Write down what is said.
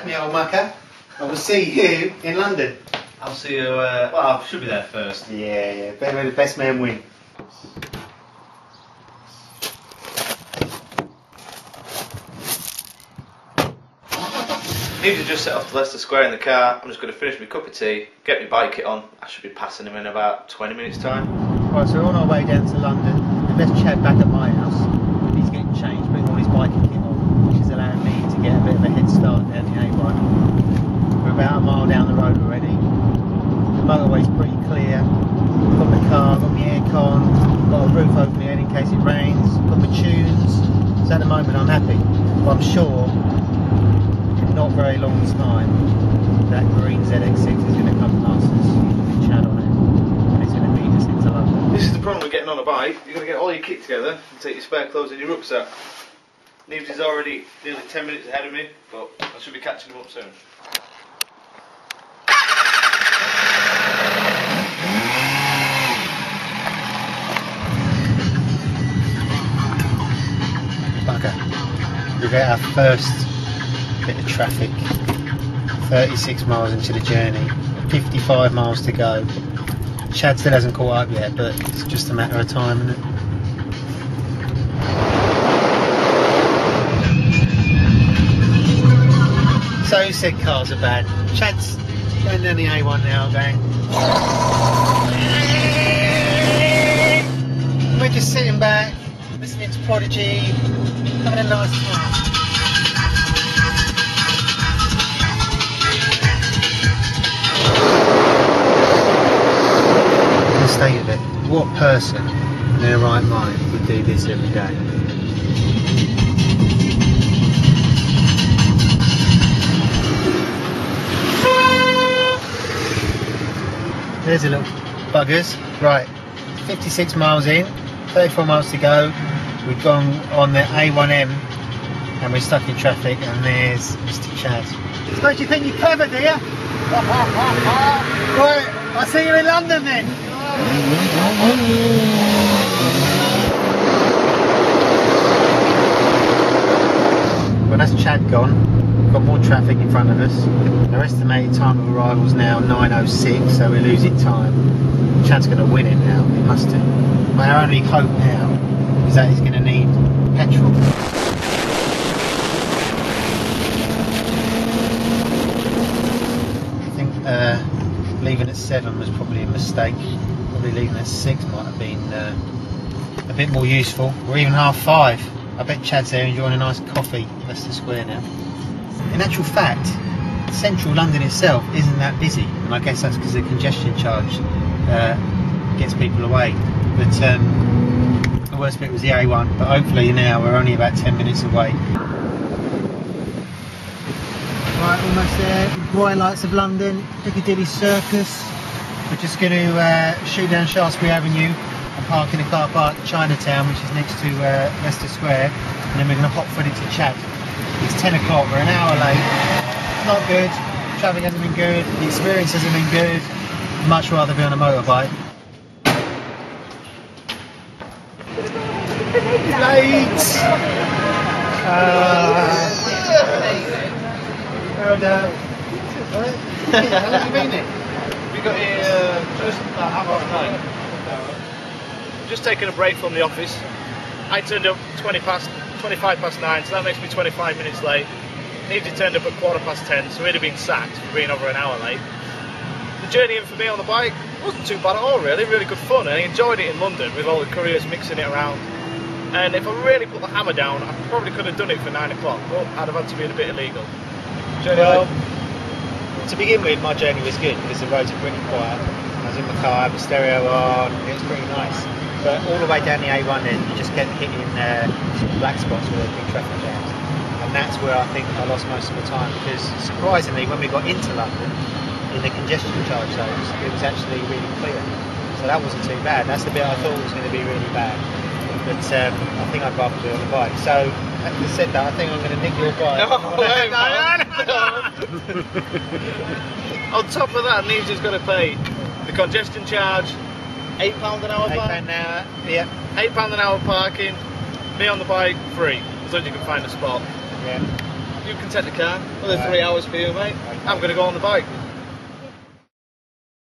old mucker. I will see you in London. I'll see you. Uh, well, I should be there first. Yeah, yeah. Better the best man win. Need to just set off to Leicester Square in the car. I'm just going to finish my cup of tea, get my bike kit on. I should be passing him in about 20 minutes' time. Right, so we're on our way down to London. We left Chad back at my house. He's getting changed, putting all his biking kit on, which is allowing me to get a bit of a head start down the A1. We're about a mile down the road already. The motorway's pretty clear. Got my car, got my aircon, got a roof over my head in case it rains, got my tunes. So at the moment I'm happy. But I'm sure in not very long time that green ZX6 is going to come past us Chad on it. And it's going to lead us into London. This is the problem with getting on a bike. You've got to get all your kit together and take your spare clothes and your rucksack. Neeves is already nearly 10 minutes ahead of me, but I should be catching him up soon. Get our first bit of traffic. 36 miles into the journey, 55 miles to go. Chad still hasn't caught up yet, but it's just a matter of time, isn't it? So said cars are bad? Chad's going down the A1 now, going. We're just sitting back, listening to Prodigy, having a nice time. state of it. What person in their right mind would do this every day? There's a little buggers. Right, 56 miles in, 34 miles to go. We've gone on the A1M and we're stuck in traffic and there's Mr. Chad. Suppose you think you're clever, do you? right, I'll see you in London then. Well, that's Chad gone. Got more traffic in front of us. Our estimated time of arrival is now 9.06, so we're losing time. Chad's going to win it now, he must do. My only hope now is that he's going to need petrol. I think uh, leaving at 7 was probably a mistake. Probably leaving at 6 might have been uh, a bit more useful. We're even half 5. I bet Chad's there enjoying a nice coffee at the Square now. In actual fact, central London itself isn't that busy, and I guess that's because the congestion charge uh, gets people away. But um, the worst bit was the A1, but hopefully now we're only about 10 minutes away. Right, almost there. Royal Lights of London, Piccadilly Circus. We're just going to uh, shoot down Shaftesbury Avenue park in a car park at Chinatown, which is next to uh, Leicester Square, and then we're going to foot it to Chad. It's 10 o'clock, we're an hour late. Not good. Traffic hasn't been good. The experience hasn't been good. Much rather be on a motorbike. Late. Uh, well done. How long have you been here? We got here uh, just about half past nine. Just taking a break from the office. I turned up 20 past, 25 past nine, so that makes me 25 minutes late. Needed turned up at quarter past 10, so we'd have been sacked for being over an hour late. The journey in for me on the bike wasn't too bad at all, really. Really good fun, and I enjoyed it in London with all the couriers mixing it around. And if I really put the hammer down, I probably could have done it for nine o'clock, but I'd have had to be a bit illegal. Journey Well, to begin with, my journey was good because the roads are pretty quiet. Was in my car, I had the stereo on, it was pretty nice. But all the way down the A1 then, you just kept hitting uh, black spots with big traffic jams. And that's where I think I lost most of my time because surprisingly, when we got into London, in the congestion charge zones, it was actually really clear. So that wasn't too bad. That's the bit I thought was going to be really bad. But um, I think I'd rather do it on the bike. So, having said that, I think I'm going to nick your bike. On top of that, Neeves going to pay the congestion charge, eight pound an hour. Eight pound an hour. Yeah. Eight pound an hour parking. Me on the bike, free, as long as you can find a spot. Yeah. You you can take the car. Another three hours for you, mate. I'm going to go on the bike.